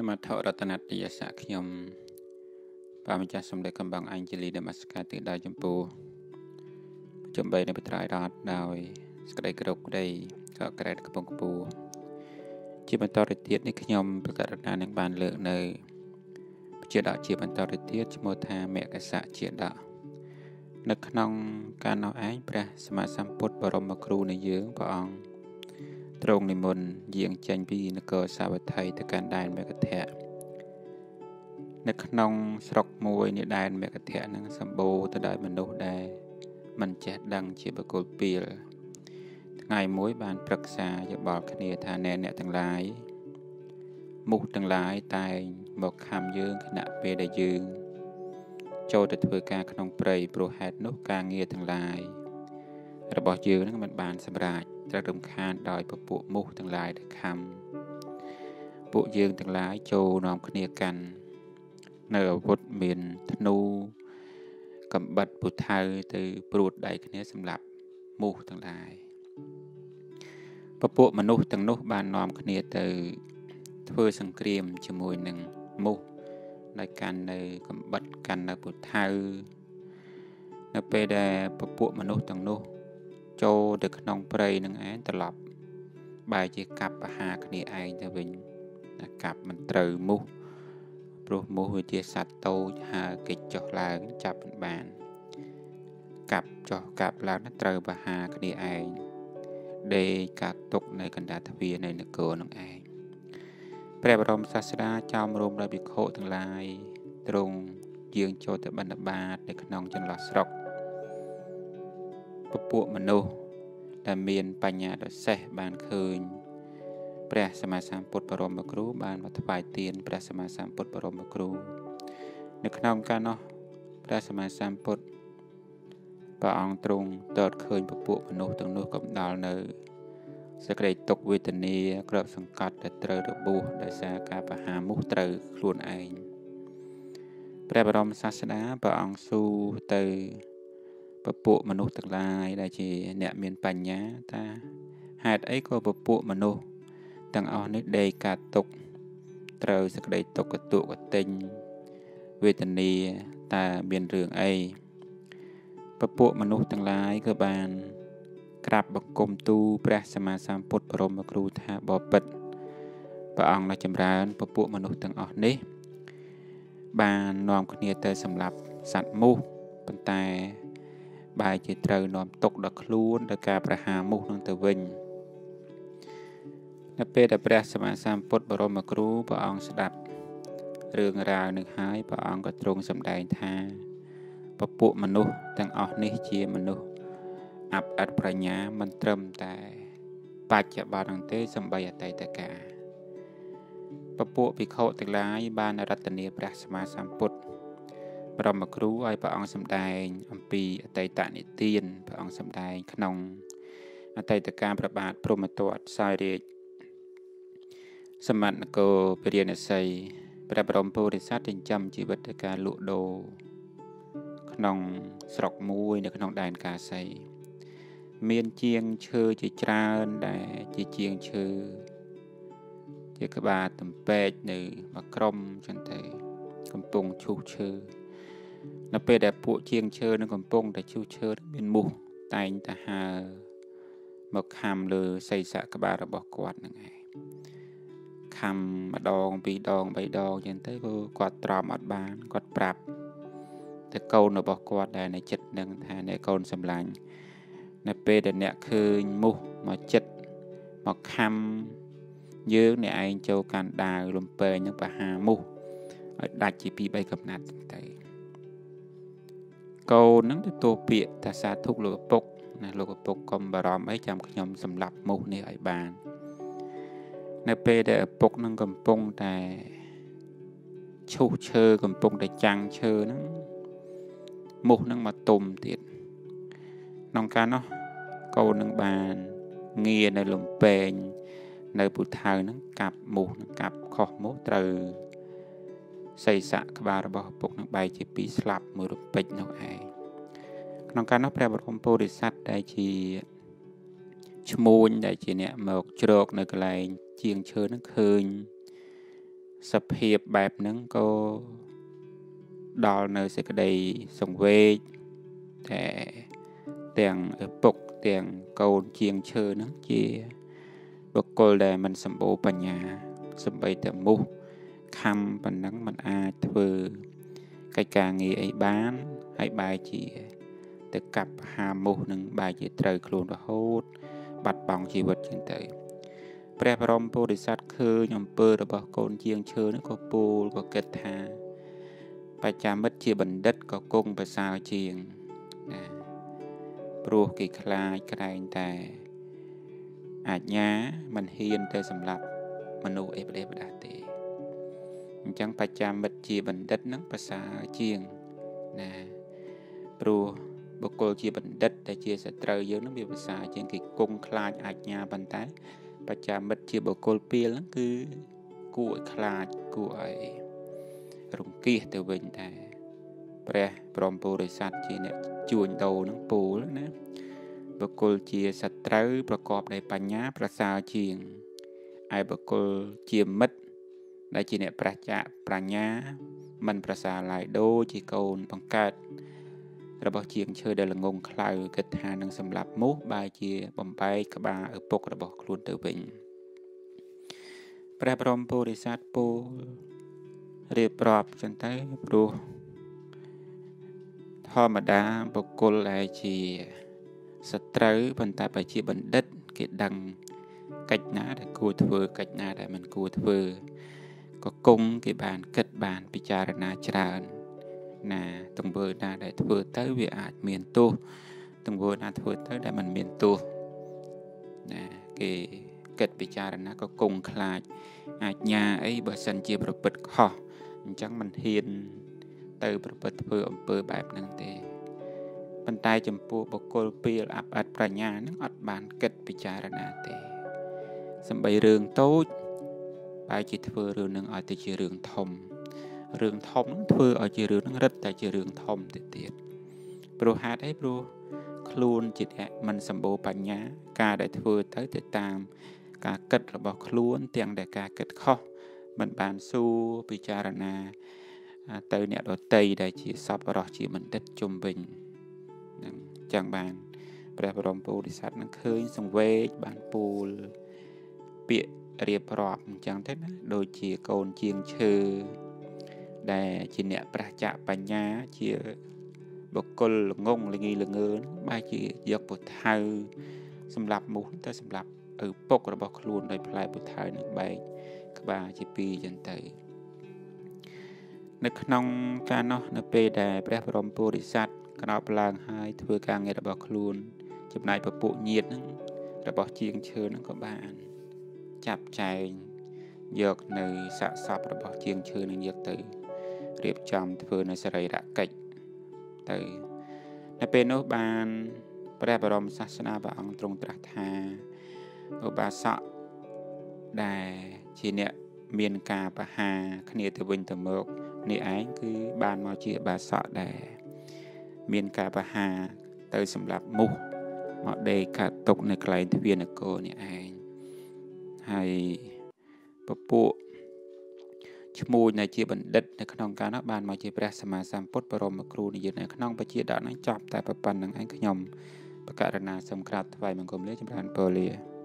នមថរតនតយសៈខ្ញុំបាទម្ចាស់សំឡេងកំបងអញ្ជលីនមស្ការទិដល់ចម្ពោះចំបីនៅបត្រៃរតដោយសក្តីគោរពក្តីក៏ក្រែតកំពង់គពូជាបន្តទៅទៀតនេះខ្ញុំប្រកាសណានឹងបានលើកនៅជាដកជាបន្តទៅទៀតឈ្មោះថាមគ្គសៈជាដកនៅក្នុងការនោះឯងព្រះសម្មាសម្ពុទ្ធបរមគ្រូនៃយើងព្រះអង្គ ទ្រង់និមន្តយាងចេញពីនគរសាវត្ថីទៅកាន់ដែនមេកធៈនៅក្នុងស្រុកមួយនៃដែនមេកធៈនឹងសម្បូរទៅដោយមនុស្សដែលមិនចេះដឹងជាបកុលពីលថ្ងៃមួយបានប្រឹក្សាយោបល់គ្នាថាណែអ្នកទាំងឡាយមុខទាំងឡាយតែងមកខំយើងគណៈពេលដែលយើង ចូលទៅធ្វើការក្នុងព្រៃព្រោះហេតុនោះការងារទាំងឡាយ របស់យើងនឹងមិនបានសម្រេចត្រូវរំខានដោយពពួកមូសទាំងឡាយដែលខំពួកយើងទាំងឡាយចូលនាំគ្នាកាន់នៅអាវុធមានធ្នូកំបិតពុថៅទៅព្រួតដៃគ្នាសម្រាប់មូសទាំងឡាយពពួកមនុស្សទាំងនោះបាននាំគ្នាទៅ ធ្វើសង្គ្រាមជាមួយនឹងមូសដោយកាន់នៅកំបិតកាន់នៅពុថៅនៅពេលដែលពពួកមនុស្សទាំងនោះ ចូលទៅក្នុងព្រៃនឹងឯងត្រឡប់បែរជាកាប់អាហារគ្នាឯងទៅវិញតែកាប់មិនត្រូវមូសព្រោះមូសវាជាសត្វតូចហើគេចចុះឡើងចាប់មិនបាន កាប់ចុះកាប់ឡើងត្រូវអាហារគ្នាឯងដេកកាត់ទុកនៅកណ្ដាលទ្វារនៃនគរនឹងឯងព្រះបរមសាស្តាចោមរោមដោយភិក្ខុទាំងឡាយទ្រង់យាងចូលទៅបណ្ឌបាតនៅក្នុងចន្លោះស្រុក ពពួកមនុស្សដែលមានបញ្ញាដ៏សេះបានឃើញព្រះសម្មាសម្ពុទ្ធបរមគ្រូ បានមកថ្វាយទានព្រះសម្មាសម្ពុទ្ធបរមគ្រូ នៅក្នុងការនោះព្រះសម្មាសម្ពុទ្ធព្រះអង្គទ្រង់តតឃើញពពួកមនុស្សទាំងនោះកំដាល់នៅសេចក្តីទុកវេទនាក្របសង្កត់ដែលត្រូវរបួសដោយសារការប្រហារមុខត្រូវខ្លួនឯងព្រះបរមសាស្តាព្រះអង្គស៊ូទៅ ពពួកមនុស្សទាំងឡាយដែលជាអ្នកមានបញ្ញាថាហេតុអីក៏ពពួកមនុស្សទាំងអស់នេះដេកកាត់ទុកត្រូវសេចក្តីទុកកតុកតេញវេទនាតើមានរឿងអីពពួកមនុស្សទាំងឡាយក៏បានក្រាបបង្គំទូព្រះសម្មាសម្ពុទ្ធបរមគ្រូថាបបិទ្ធព្រះអង្គដ៏ចម្រើនពពួកមនុស្សទាំងអស់នេះ បាននាំគ្នាទៅសម្លាប់សត្វមូសប៉ុន្តែ បែរជាត្រូវនាំទុកដល់ខ្លួនដោយការប្រហារមូសនឹងទៅវិញនៅពេលដែលព្រះសម្មាសម្ពុទ្ធបរមគ្រូព្រះអង្គស្ដាប់រឿងរ៉ាវនឹងហើយព្រះអង្គក៏ទ្រង់សម្ដែងថាពពួកមនុស្សទាំងអស់នេះជាមនុស្សអបអត្តប្រញ្ញាមិនត្រឹមតែបច្ចុប្បន្នទេសំបីអតីតកាលពពួកភិក្ខុទាំងឡាយបានរតនាព្រះសម្មាសម្ពុទ្ធ បរមគ្រូឲ្យព្រះអង្គសម្ដែង អំពីអតីតនិទានព្រះអង្គសម្ដែងក្នុង អតីតកាលប្របាទព្រមទត្តសោយរាជសមត្ថនគរពរិណសីព្រះបរមពុរិស័ទចិញ្ចឹមជីវិតដោយការលក់ដូរក្នុងស្រុកមួយ នៅក្នុងដែនកាសីមានជាងឈើជាច្រើនដែលជាជាងឈើជាក្បាលទំពេកនៅមួយក្រុមចឹងទៅកំពុងឈូសឈើ នៅពេលដែលពួកជាងឈើនឹងកំពុងតែឈូសឈើមានមូសតែងតែហើមកខំលើសីសៈក្បាលរបស់គាត់នឹងឯងខំម្ដងពីរដងបីដងចឹងទៅក៏គាត់ទ្រាំអត់បានគាត់ប្រាប់ទៅកូនរបស់គាត់ដែលនៅចិត្តនឹងថាអ្នកកូនសម្លាញ់នៅពេលដែលអ្នកឃើញមូសមកចិត្តមកខំយើងអ្នកឯងចូលកាន់ដាវលំពេងនឹងបហាមូសឲ្យដាច់ជាពី3កំណាត់ទៅ កូននឹងទទួលពាក្យថាសាធុលោកឪពុកណាលោកឪពុកកុំបារម្ភអីចាំខ្ញុំសម្លាប់មូសនេះឲ្យបាន នៅពេលដែលឪពុកនឹងកំពុងតែឈូសឈើកំពុងតែចាំងឈើហ្នឹងមូសនឹងមកទុំទៀតក្នុងការនោះកូននឹងបានងារនៅលំពេងនៅពូថៅនឹងកាប់មូសនឹងកាប់ខុសមូសត្រូវ សីស័កក្បាលរបស់ឪពុកនឹងបែកជាពីរស្លាប់មួយរពេចនោះឯងក្នុងការនោះព្រះបរមពុរិស័ទដែលជាឈ្មួញដែលជាអ្នកមកជ្រកនៅកន្លែងជាងឈើនឹងឃើញសភាពបែបហ្នឹងក៏ដល់នៅសេចក្តីសង្វេគតែទាំងឪពុកទាំងកូនជាងឈើហ្នឹងជាបុគ្គលដែលមិនសម្បូរបញ្ញាសំបីតែមុះ ខំប៉ុណ្ណឹងมันអាចធ្វើកិច្ចការងារអីបានហើយបែរជា ទៅកាប់ហាមុះនឹងបែរជាត្រូវខ្លួនរហូត បាត់បង់ជីវិតជាងទៅព្រះបរមពុរិស័ទឃើញអំពើរបស់កូនជាងឈើនោះក៏ពោលក៏គិតថា បច្ចាមិត្តជាបណ្ឌិតក៏គង់ប្រសើរជាងណាព្រោះគេខ្លាចក្រែងតែអាជ្ញាមិនហ៊ានទៅសម្លាប់មនុស្សអីប្រទេសបដាទេ អញ្ចឹងបច្ចាមិត្តជាបណ្ឌិតនឹងប្រសើរជាងណាព្រោះបុគ្គលជាបណ្ឌិតដែលជាសត្រូវយើងនឹងវាប្រសើរជាងគេគង់ខ្លាចអាជ្ញាប៉ុន្តែបច្ចាមិត្តជាបុគ្គលពីលហ្នឹងគឺគួរឲ្យខ្លាចគួរឲ្យរង្គៀសទៅវិញតែព្រះព្រមពុរិស័ទជាអ្នកជួញដូរនឹងពូលណាបុគ្គលជាសត្រូវប្រកបដោយបញ្ញាប្រសើរជាងឯបុគ្គលជាមិត្ត ដែលជាអ្នកប្រាជ្ញាប្រាជ្ញា មិនប្រសើរឡើយដូចជាកូនបង្កើត របស់ជាងឈើដែលល្ងងខ្លៅគិតថានឹងសម្លាប់មូសបែរជាបំបែកក្បាលឪពុករបស់ខ្លួនទៅវិញព្រះបរមពុរិស័ទពូរៀបរាប់ចឹងទៅព្រោះធម្មតាបុគ្គលដែលជាសត្រូវប៉ុន្តែបើជាបណ្ឌិត គេដឹងកិច្ចណាដែលគួរធ្វើកិច្ចណាដែលមិនគួរធ្វើ ក៏គង់គេបានគិតបានពិចារណាច្រើនណាទង្វើណាដែលធ្វើទៅវាអាចមានទោសទង្វើណាធ្វើទៅដែលมันមានទោសណាគេគិតពិចារណាក៏គង់ខ្លាចអាចញាអីបើសិនជាប្រព្រឹត្តខុសអញ្ចឹងมันហ៊ានទៅប្រព្រឹត្តធ្វើអំពើបែបហ្នឹងទេប៉ុន្តែចំពោះបុគ្គលពីលអបអត្តប្រាជ្ញាហ្នឹងអត់បានគិតពិចារណាទេសំបីរឿងតូច បែរជាធ្វើរឿងនឹងឲ្យទៅជារឿងធំរឿងធំនឹងធ្វើឲ្យជារឿងនឹងរឹតតែជារឿងធំទៅទៀតព្រោះហេតុអីព្រោះខ្លួនជាអ្នកមិនសម្បូរបញ្ញា ការដែលធ្វើទៅទៅតាម ការគិតរបស់ខ្លួន ទាំងដែលការគិតខុសមិនបានសួរពិចារណាទៅអ្នកដតីដែលជាសពរោះជាបណ្ឌិតជំវិញនឹងចឹងបានព្រះបរមពុរិស័ទនឹងឃើញសង្វេកបានពូលពាក្យ រៀបរាប់អញ្ចឹងទេណាដូចជាកូនជាងឈើដែលជាអ្នកប្រះចាក់បញ្ញាជាបុគ្គលល្ងងល្ងីល្ងើបែរជាយកពុថៅសម្រាប់មូសទៅសម្រាប់ឪពុករបស់ខ្លួនដោយផ្លែពុថៅនឹងបែកក្បាលជាពីរចឹងទៅនៅក្នុងការនោះនៅពេលដែលព្រះបរមពុរិស័ទក្តោបឡើងហើយធ្វើការងាររបស់ខ្លួន ចំណាយពពួកញាតនឹងរបស់ជាងឈើនឹងក៏បាន ចាប់ចែងយកនៅសាកសពរបស់ជាងឈើនឹងយកទៅរៀបចំធ្វើនៅសរីរកិច្ចទៅនៅពេលនោះបានព្រះបរមសាសនាព្រះអង្គទ្រង់ត្រាស់ថាឧបាសកដែលជាអ្នកមានការប្រហាគ្នាទៅវិញទៅមកនេះឯងគឺបានមកជាបាសកដែលមានការប្រហាទៅសម្រាប់មុខមកដេកកាត់ទុកនៅកន្លែងទ្វារនគរនេះឯង ហើយពពួកឈ្មោះដែលជាបណ្ឌិតនៅក្នុងការនោះបានមកជាព្រះសម្មាសម្ពុទ្ធបរមគ្រូនិយាយនៅក្នុងបជាដកនឹងចប់តែប៉ុណ្្នឹងឯងខ្ញុំបកករណាសូមក្រាបថ្វាយបង្គំលាចម្រើនពរលា